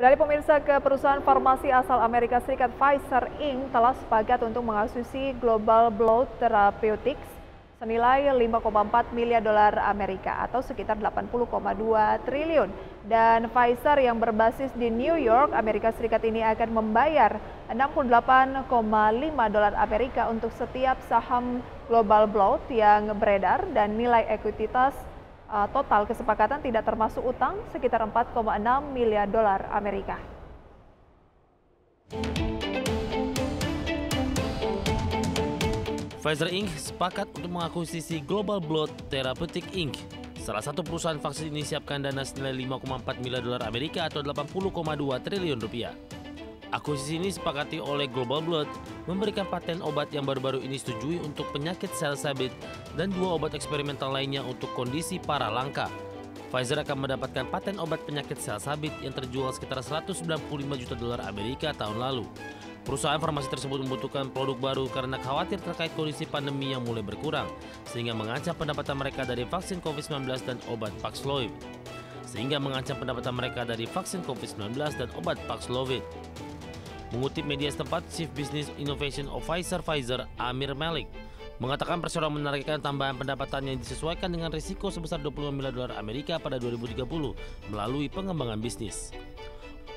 Beralih pemirsa ke perusahaan farmasi asal Amerika Serikat Pfizer Inc. telah sepakat untuk mengakuisisi Global Blood Therapeutics senilai 5,4 miliar dolar Amerika atau sekitar 80,2 triliun. Dan Pfizer yang berbasis di New York, Amerika Serikat ini akan membayar 68,5 dolar Amerika untuk setiap saham Global Blood yang beredar dan nilai ekuitas uh, total kesepakatan tidak termasuk utang sekitar 4,6 miliar dolar Amerika. Pfizer Inc. sepakat untuk mengakuisisi Global Blood Therapeutic Inc. Salah satu perusahaan vaksin ini siapkan dana senilai 5,4 miliar dolar Amerika atau 80,2 triliun rupiah. Akuisisi ini disepakati oleh Global Blood memberikan paten obat yang baru-baru ini setujui untuk penyakit sel sabit dan dua obat eksperimental lainnya untuk kondisi para langka. Pfizer akan mendapatkan paten obat penyakit sel sabit yang terjual sekitar 195 juta dolar Amerika tahun lalu. Perusahaan farmasi tersebut membutuhkan produk baru karena khawatir terkait kondisi pandemi yang mulai berkurang, sehingga mengancam pendapatan mereka dari vaksin COVID-19 dan obat Paxlovid. Sehingga mengancam pendapatan mereka dari vaksin COVID-19 dan obat Paxlovid. Mengutip media setempat, Chief Business Innovation of Pfizer Amir Malik mengatakan perseroan menargetkan tambahan pendapatan yang disesuaikan dengan risiko sebesar 25 miliar dolar Amerika pada 2030 melalui pengembangan bisnis.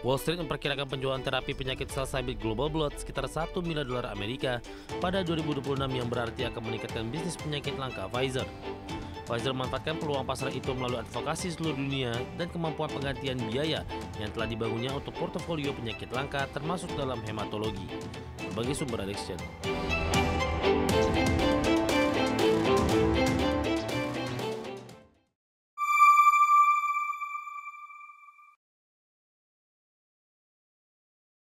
Wall Street memperkirakan penjualan terapi penyakit sel sabit Global Blood sekitar 1 miliar dolar Amerika pada 2026 yang berarti akan meningkatkan bisnis penyakit langka Pfizer. Pfizer memanfaatkan peluang pasar itu melalui advokasi seluruh dunia dan kemampuan penggantian biaya yang telah dibangunnya untuk portofolio penyakit langka termasuk dalam hematologi. Berbagai sumber addiction.